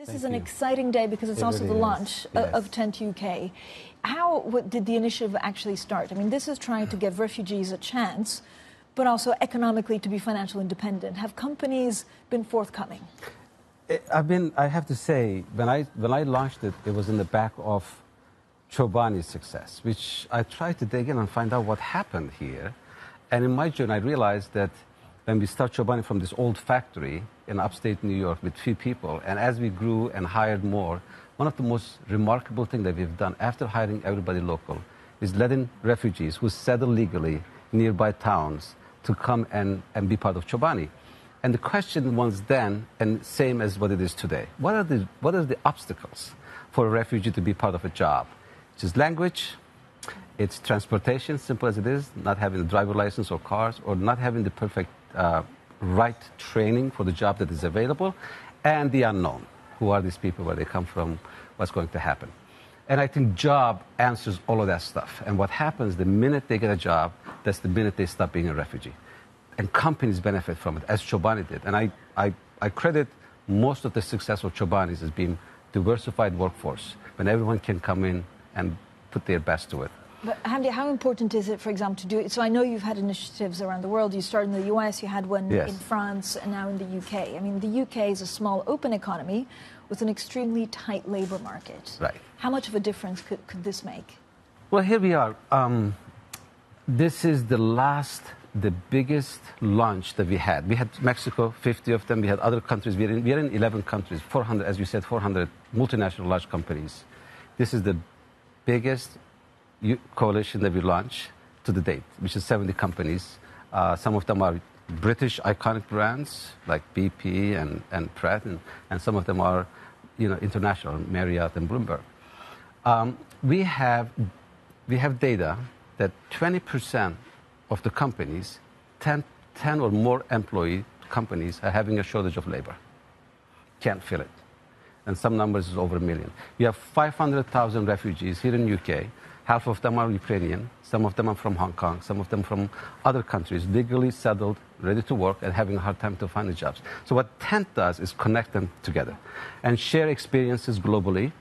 This Thank is an you. exciting day because it's It also really the launch Yes. of Tent UK. How what, did the initiative actually start? I mean, this is trying to give refugees a chance, but also economically to be financially independent. Have companies been forthcoming? I've been, I have to say, when I, when I launched it, it was in the back of Chobani's success, which I tried to dig in and find out what happened here. And in my journey, I realized that when we start Chobani from this old factory in upstate New York with few people, and as we grew and hired more, one of the most remarkable things that we've done after hiring everybody local is letting refugees who settle legally nearby towns to come and, and be part of Chobani. And the question was then, and same as what it is today, what are the, what are the obstacles for a refugee to be part of a job? It's just language, it's transportation, simple as it is, not having a driver license or cars, or not having the perfect uh, right training for the job that is available, and the unknown. Who are these people, where they come from, what's going to happen? And I think job answers all of that stuff. And what happens the minute they get a job, that's the minute they stop being a refugee. And companies benefit from it, as Chobani did. And I, I, I credit most of the success of Chobani's as being diversified workforce, when everyone can come in and put their best to it. But Hamdi, how important is it, for example, to do it? So I know you've had initiatives around the world. You started in the US, you had one Yes. in France, and now in the UK. I mean, the UK is a small, open economy with an extremely tight labor market. Right. How much of a difference could, could this make? Well, here we are. Um, this is the last, the biggest launch that we had. We had Mexico, 50 of them. We had other countries. We are in, we are in 11 countries, 400, as you said, 400 multinational large companies. This is the biggest coalition that we launched to the date, which is 70 companies. Uh, some of them are British iconic brands like BP and, and Pret, and, and some of them are you know, international, Marriott and Bloomberg. Um, we, have, we have data that 20% of the companies, 10, 10 or more employee companies, are having a shortage of labor. Can't fill it. And some numbers is over a million. We have 500,000 refugees here in UK. Half of them are Ukrainian. Some of them are from Hong Kong. Some of them from other countries, legally settled, ready to work, and having a hard time to find the jobs. So what Tent does is connect them together and share experiences globally.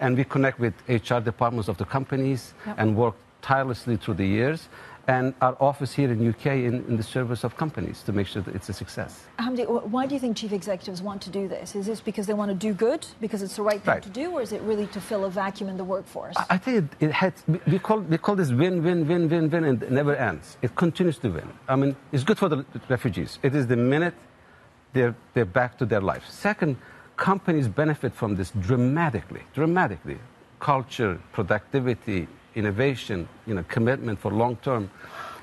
And we connect with HR departments of the companies Yep. and work tirelessly through the years. And our office here in UK in, in the service of companies to make sure that it's a success. Hamdi, why do you think chief executives want to do this? Is this because they want to do good, because it's the right thing Right. to do, or is it really to fill a vacuum in the workforce? I- I think it, it had, we- call, we call this win, win, win, win, win, and it never ends. It continues to win. I mean, it's good for the refugees. It is the minute they're, they're back to their life. Second, companies benefit from this dramatically, dramatically. Culture, productivity, innovation, you know, commitment for long term,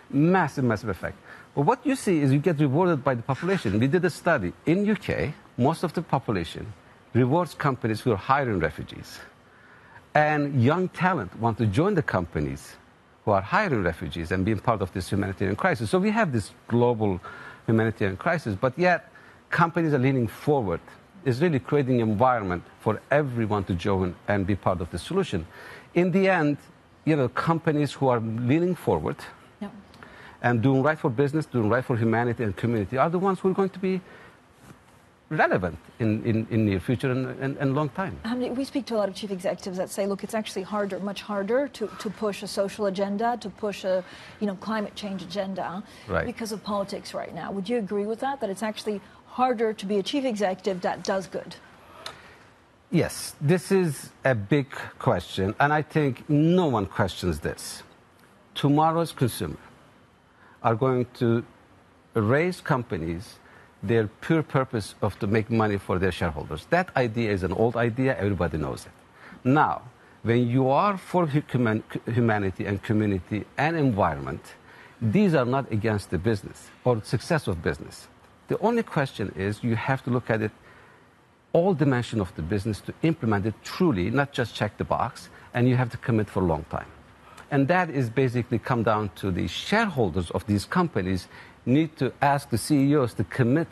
massive, massive effect. But what you see is you get rewarded by the population. We did a study in UK. Most of the population rewards companies who are hiring refugees and young talent want to join the companies who are hiring refugees and being part of this humanitarian crisis. So we have this global humanitarian crisis, but yet companies are leaning forward. It's really creating an environment for everyone to join and be part of the solution. In the end, you know, companies who are leaning forward No. and doing right for business, doing right for humanity and community are the ones who are going to be relevant in, in, in near future and, and, and long time. Hamdi, we speak to a lot of chief executives that say, look, it's actually harder, much harder to, to push a social agenda, to push a you know, climate change agenda Right. because of politics right now. Would you agree with that? That it's actually harder to be a chief executive that does good? Yes, this is a big question, and I think no one questions this. Tomorrow's consumer are going to raise companies their pure purpose of to make money for their shareholders. That idea is an old idea, everybody knows it. Now, when you are for humanity and community and environment, these are not against the business or success of business. The only question is you have to look at it all dimension of the business to implement it truly, not just check the box, and you have to commit for a long time. And that is basically come down to the shareholders of these companies need to ask the CEOs to commit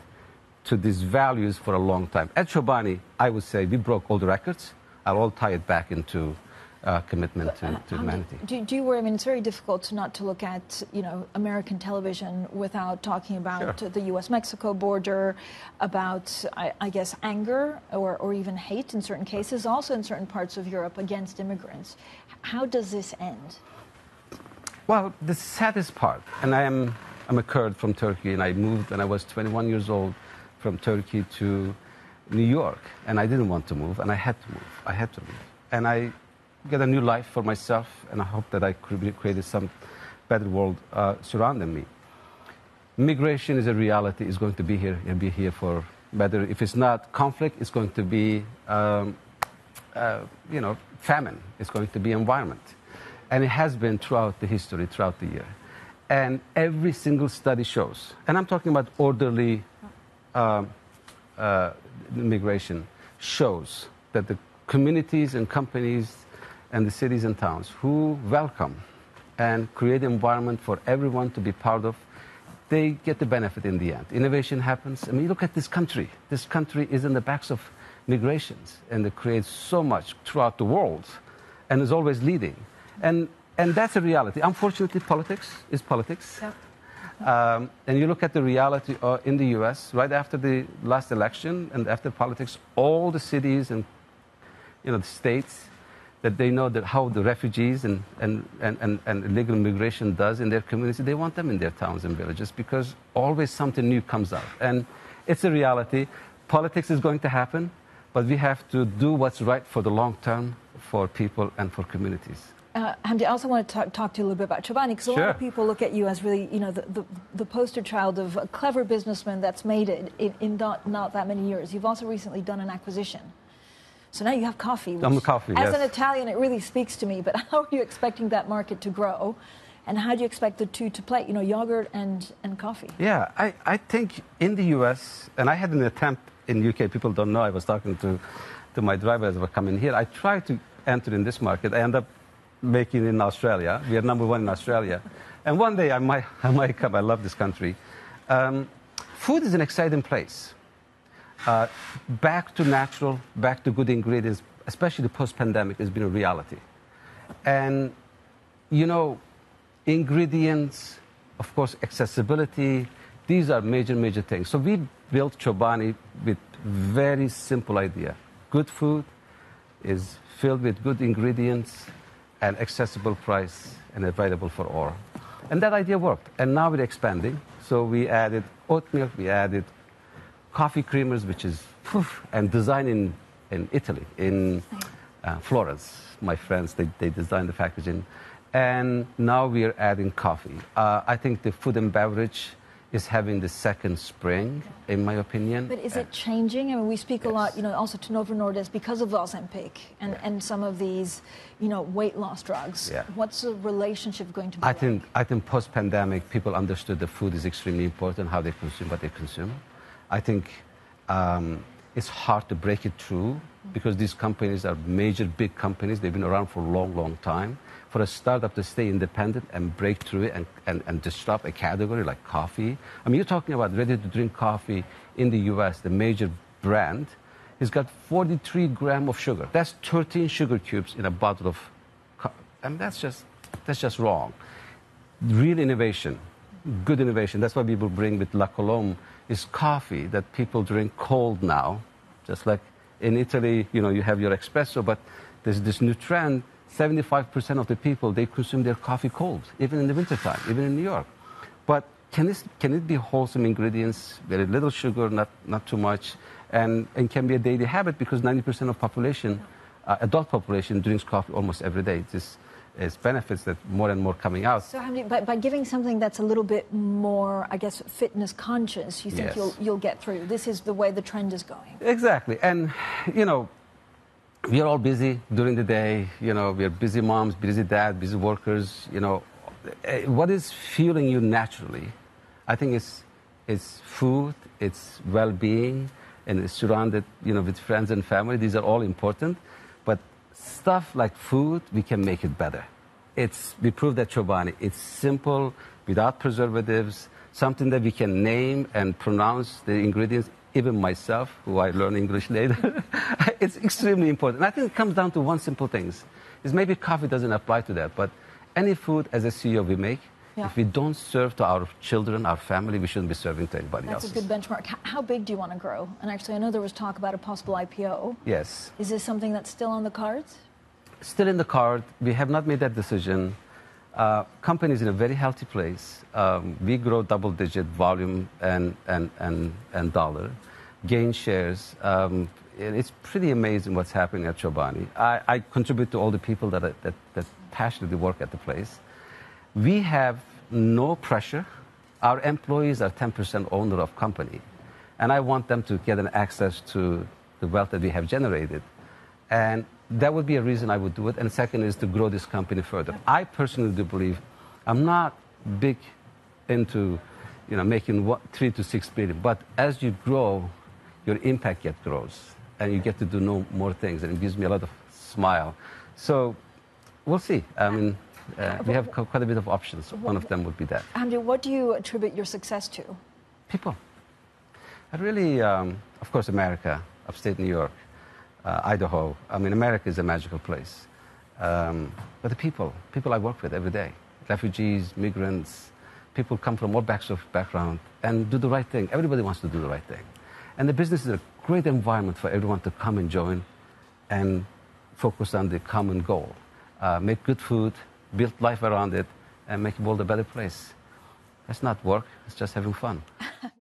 to these values for a long time. At Chobani, I would say we broke all the records. I'll all tie it back into uh, commitment to, to humanity. Do, do, you worry? I mean, it's very difficult to not to look at you know American television without talking about sure. the U.S.-Mexico border, about I, I, guess anger or, or even hate in certain cases, also in certain parts of Europe against immigrants. How does this end? Well, the saddest part, and I am I'm a Kurd from Turkey, and I moved when I was 21 years old from Turkey to New York, and I didn't want to move, and I had to move. I had to move, and I get a new life for myself, and I hope that I created some better world uh, surrounding me. Migration is a reality. It's going to be here and be here for better. If it's not conflict, it's going to be, um, uh, you know, famine. It's going to be environment, and it has been throughout the history, throughout the year. And every single study shows, and I'm talking about orderly uh, uh, migration, shows that the communities and companies and the cities and towns who welcome and create an environment for everyone to be part of, they get the benefit in the end. Innovation happens. I mean, look at this country. This country is in the backs of migrations, and it creates so much throughout the world, and is always leading. And and that's a reality. Unfortunately, politics is politics. Yeah. Um, and you look at the reality uh, in the U.S. right after the last election and after politics, all the cities and you know the states that they know that how the refugees and, and, and, and, and illegal immigration does in their community, they want them in their towns and villages because always something new comes out. And it's a reality. Politics is going to happen, but we have to do what's right for the long term for people and for communities. Uh, Hamdi, I also want to talk, talk, to you a little bit about Chobani because a sure. lot of people look at you as really, you know, the, the, the poster child of a clever businessman that's made it in, in not, not that many years. You've also recently done an acquisition. So now you have coffee. I'm coffee, As yes. an Italian, it really speaks to me. But how are you expecting that market to grow? And how do you expect the two to play, you know, yogurt and, and coffee? Yeah, I, I think in the US, and I had an attempt in UK, people don't know, I was talking to, to my driver as we were coming here. I tried to enter in this market. I end up making it in Australia. We are number one in Australia. And one day I might, I might come. I love this country. Um, food is an exciting place uh, back to natural, back to good ingredients, especially the post pandemic, has been a reality. And, you know, ingredients, of course, accessibility, these are major, major things. So we built Chobani with very simple idea. Good food is filled with good ingredients and accessible price and available for all. And that idea worked. And now we're expanding. So we added oat milk, we added coffee creamers, which is poof, and designed in, in Italy, in uh, Florence. My friends, they, they designed the packaging. And now we are adding coffee. Uh, I think the food and beverage is having the second spring, in my opinion. But is it changing? I mean, we speak yes. a lot, you know, also to Novo Nordisk because of Ozempic and, yeah. and some of these, you know, weight loss drugs. Yeah. What's the relationship going to be? I like? think I think post-pandemic, people understood that food is extremely important, how they consume what they consume. I think um, it's hard to break it through because these companies are major, big companies. They've been around for a long, long time. For a startup to stay independent and break through it and, and, and disrupt a category like coffee. I mean, you're talking about ready to drink coffee in the US, the major brand, it's got 43 gram of sugar. That's 13 sugar cubes in a bottle of coffee. And that's just, that's just wrong. Real innovation, good innovation. That's why people bring with La Colombe is coffee that people drink cold now, just like in Italy, you know, you have your espresso, but there's this new trend. 75% of the people, they consume their coffee cold, even in the wintertime, even in New York. But can, this, can it be wholesome ingredients, very little sugar, not, not too much, and, and can be a daily habit because 90% of population, uh, adult population, drinks coffee almost every day. It's, is benefits that more and more coming out. So, Hamdi, by, by giving something that's a little bit more, I guess, fitness conscious, you think yes. you'll you'll get through. This is the way the trend is going. Exactly, and you know, we are all busy during the day. You know, we are busy moms, busy dads, busy workers. You know, eh, what is fueling you naturally? I think it's it's food, it's well-being, and it's surrounded, you know, with friends and family. These are all important, stuff like food, we can make it better. It's, we proved that Chobani, it's simple, without preservatives, something that we can name and pronounce the ingredients even myself, who I learn English later, it's extremely important. And I think it comes down to one simple thing. Is maybe coffee doesn't apply to that, but any food as a CEO we make, Yeah. if we don't serve to our children, our family, we shouldn't be serving to anybody else. That's else. a good benchmark. How big do you want to grow? And actually, I know there was talk about a possible IPO. Yes. Is this something that's still on the cards? Still in the card. We have not made that decision. Uh, company is in a very healthy place. Um, we grow double digit volume and, and, and, and dollar, gain shares. Um, it- it's pretty amazing what's happening at Chobani. I, I contribute to all the people that, that, that passionately work at the place. We have no pressure. Our employees are 10% owner of company. And I want them to get an access to the wealth that we have generated. And that would be a reason I would do it. And second is to grow this company further. I personally do believe I'm not big into you know, making what, three to six billion. But as you grow, your impact get grows. And you get to do no, more things. And it gives me a lot of smile. So we'll see. I mean, uh, we have quite a bit of options. One of them would be that. Hamdi, what do you attribute your success to? People. I really, um, of course, America, upstate New York, uh, Idaho. I mean, America is a magical place. Um, but the people, people I work with every day, refugees, migrants, people come from all backs of background and do the right thing. Everybody wants to do the right thing. And the business is a great environment for everyone to come and join and focus on the common goal. Uh, make good food, build life around it, and make the world a better place. That's not work, it's just having fun.